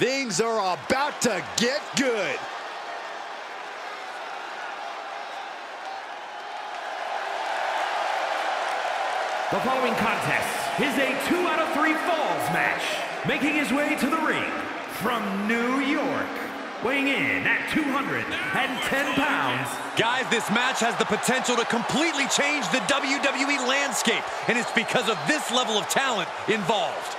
Things are about to get good. The following contest is a two out of three falls match. Making his way to the ring from New York, weighing in at 210 pounds. Guys, this match has the potential to completely change the WWE landscape, and it's because of this level of talent involved.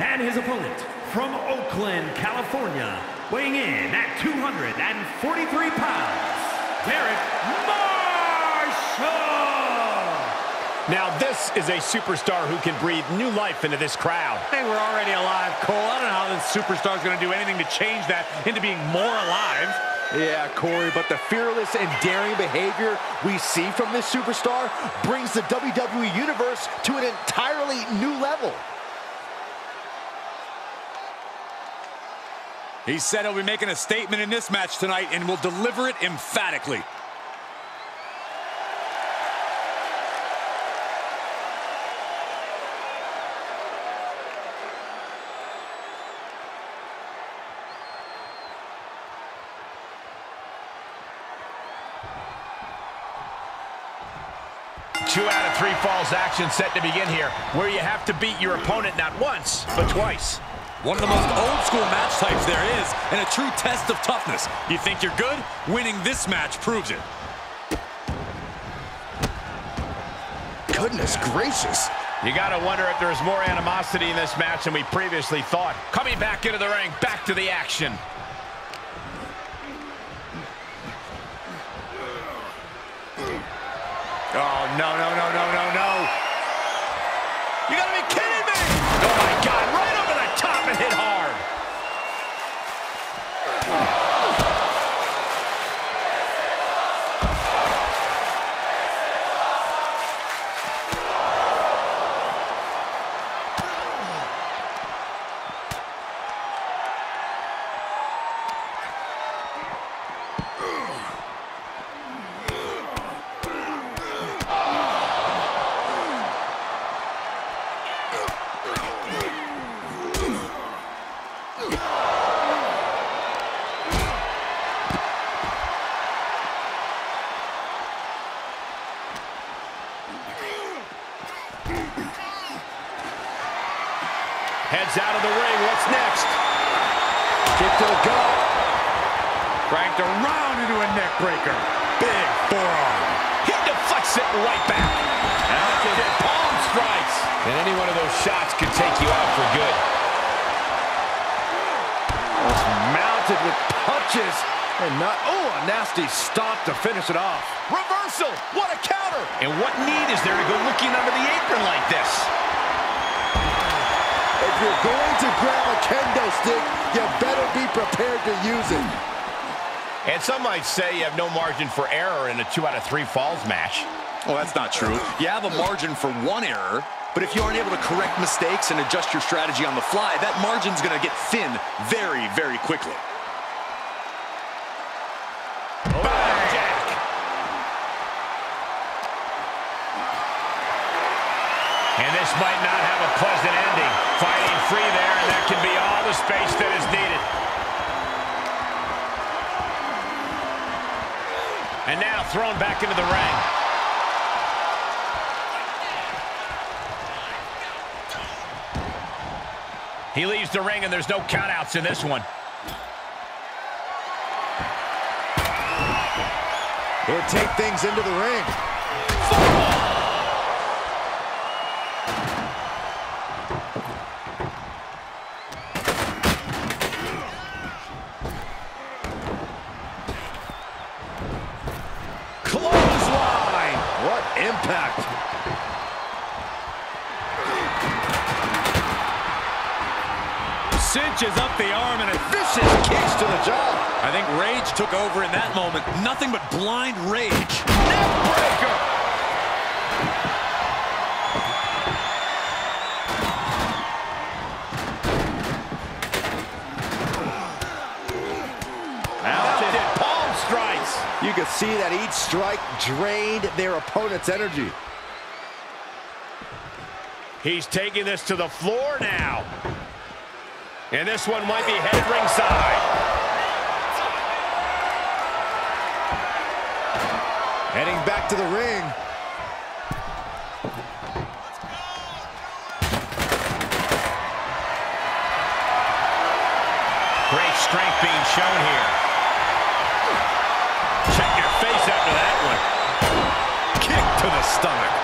And his opponent from Oakland, California, weighing in at 243 pounds, Derrick Marshall! Now this is a superstar who can breathe new life into this crowd. Hey, we're already alive, Cole. I don't know how this superstar is going to do anything to change that into being more alive. Yeah, Corey, but the fearless and daring behavior we see from this superstar brings the WWE Universe to an entirely new level. He said he'll be making a statement in this match tonight and will deliver it emphatically. Two out of three falls action set to begin here, where you have to beat your opponent not once, but twice. One of the most old school match types there is, and a true test of toughness. You think you're good? Winning this match proves it. Goodness gracious. You gotta wonder if there's more animosity in this match than we previously thought. Coming back into the ring, back to the action. Oh, no, no, no, no, no, no. Heads out of the ring. What's next? Kick to the gut. Cranked around into a neck breaker. Big forearm. He deflects it right back. Active palm strikes. And any one of those shots could take you out for good. Just mounted with punches. And not, oh, a nasty stomp to finish it off. Reversal. What a counter. And what need is there to go looking under the apron like this? If you're going to grab a kendo stick, you better be prepared to use it. And some might say you have no margin for error in a two out of three falls match. Well, that's not true. You have a margin for one error, but if you aren't able to correct mistakes and adjust your strategy on the fly, that margin's going to get thin very, very quickly. This might not have a pleasant ending. Fighting free there, and that can be all the space that is needed. And now thrown back into the ring. He leaves the ring, and there's no countouts in this one. He'll take things into the ring. Clothesline! What impact. Cinches up the arm and a Vicious kicks to the jaw. I think rage took over in that moment. Nothing but blind rage. Neckbreaker. mounted palm strikes. You can see that each strike drained their opponent's energy. He's taking this to the floor now. And this one might be headed ringside. Heading back to the ring. Great strength being shown here. Stomach.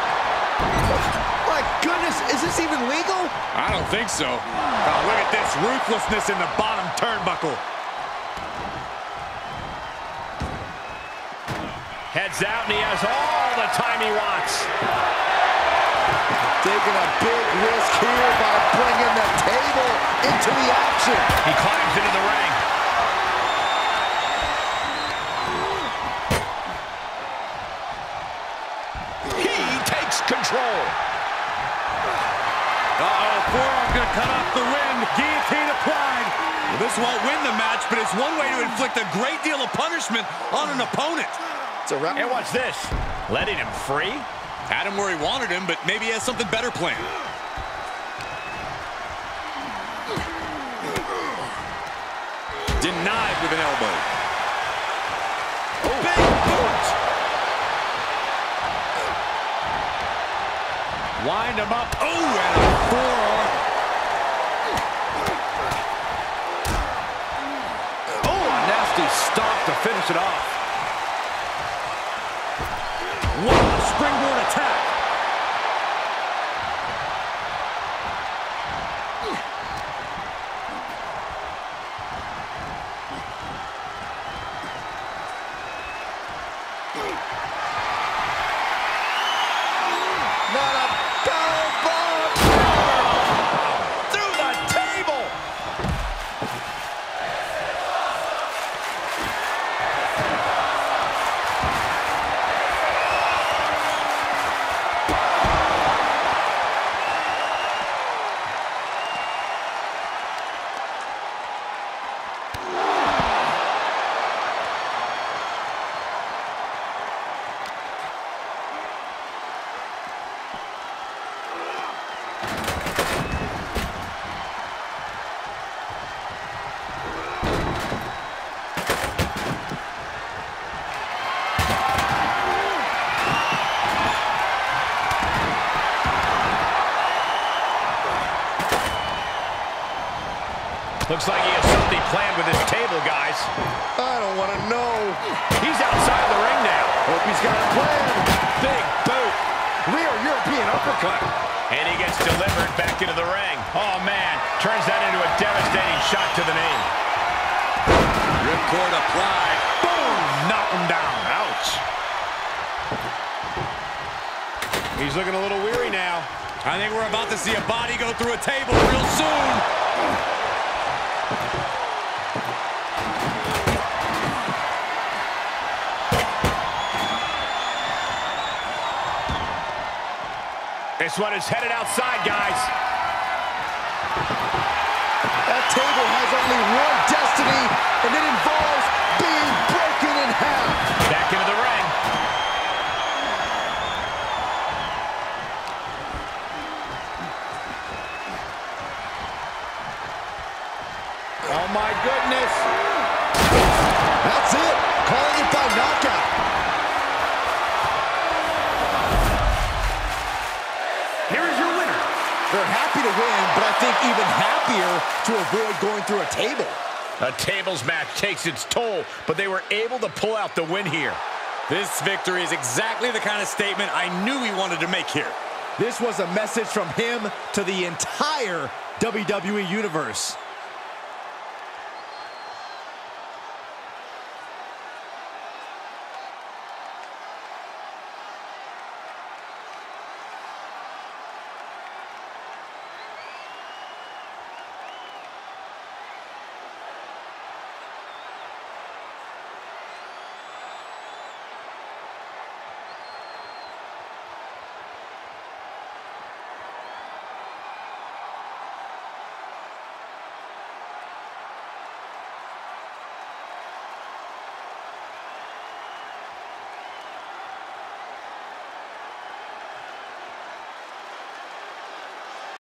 My goodness, is this even legal? I don't think so. Oh, look at this ruthlessness in the bottom turnbuckle. Heads out, and he has all the time he wants. Taking a big risk here by bringing the table into the action. He climbs into the ring. Control. Uh-oh, forearm gonna cut off the wind. Guillotine applied. Well, this won't win the match, but it's one way to inflict a great deal of punishment on an opponent. It's a wrap. And watch this? Letting him free? Had him where he wanted him, but maybe he has something better planned. Denied with an elbow. Oh. Big Wind him up. Oh, and a forearm. Oh, a nasty stop to finish it off. What a springboard attack. Looks like he has something planned with his table, guys. I don't want to know. He's outside the ring now. Hope he's got a plan. Big boot. Rear European uppercut. And he gets delivered back into the ring. Oh, man. Turns that into a devastating shot to the knee. Ripcord applied. Boom! Knock him down. Ouch. He's looking a little weary now. I think we're about to see a body go through a table real soon. This one is headed outside, guys. That table has only one destiny, and it involves They're happy to win, but I think even happier to avoid going through a table. A tables match takes its toll, but they were able to pull out the win here. This victory is exactly the kind of statement I knew he wanted to make here. This was a message from him to the entire WWE Universe.